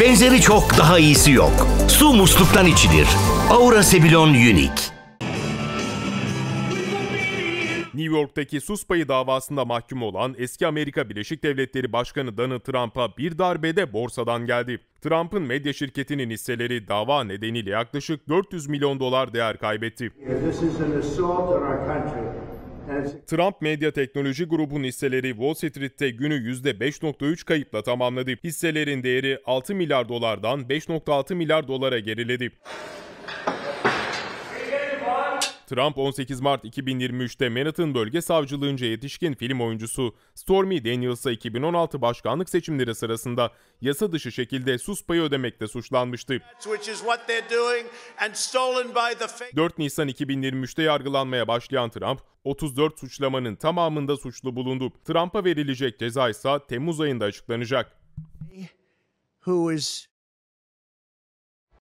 Benzeri çok daha iyisi yok. Su musluktan içilir. Aura Sebilon Unique. New York'taki sus payı davasında mahkum olan eski Amerika Birleşik Devletleri Başkanı Donald Trump'a bir darbede borsadan geldi. Trump'ın medya şirketinin hisseleri dava nedeniyle yaklaşık 400 milyon dolar değer kaybetti. Trump Medya Teknoloji Grubu'nun hisseleri Wall Street'te günü %5.3 kayıpla tamamladı. Hisselerin değeri 6 milyar dolardan 5.6 milyar dolara geriledi. Trump 18 Mart 2023'te Manhattan Bölge Savcılığınca yetişkin film oyuncusu Stormy Daniels'a 2016 başkanlık seçimleri sırasında yasa dışı şekilde sus payı ödemekle suçlanmıştı. which is what they're doing, and stolen by the fake. 4 Nisan 2023'te yargılanmaya başlayan Trump, 34 suçlamanın tamamında suçlu bulundu. Trump'a verilecek ceza ise Temmuz ayında açıklanacak. Who is